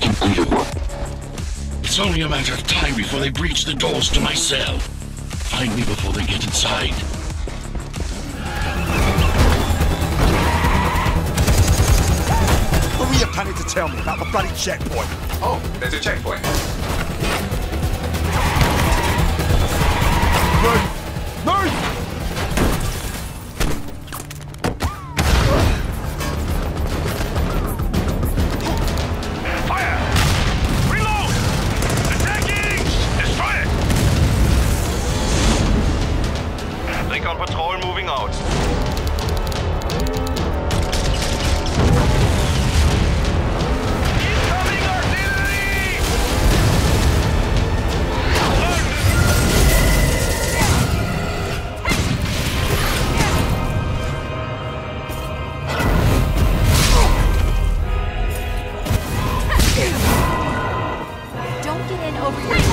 to Iguyu. It's only a matter of time before they breach the doors to my cell. Find me before they get inside. What were you planning to tell me about the bloody checkpoint? Oh, there's a checkpoint. Move! Move! over here.